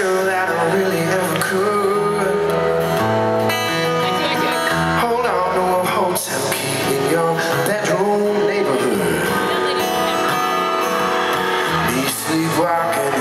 true that I really ever could. Hold on to a hotel key in your bedroom neighborhood. Be sleepwalking.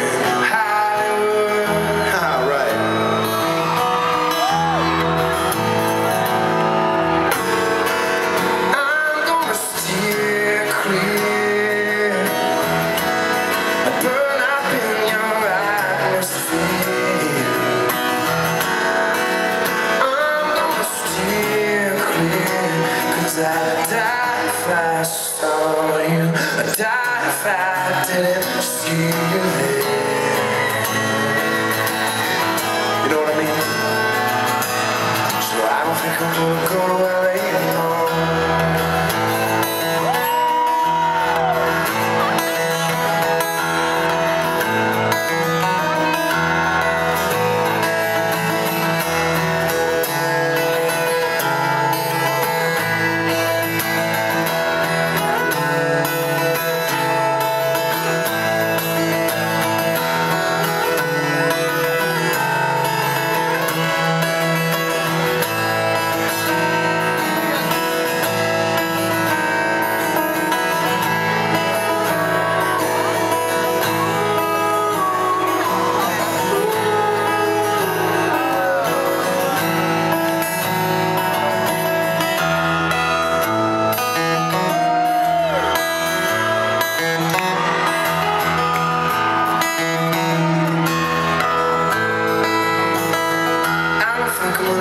I saw you. Die if I didn't see you there. You know what I mean? So I don't think I'm gonna go to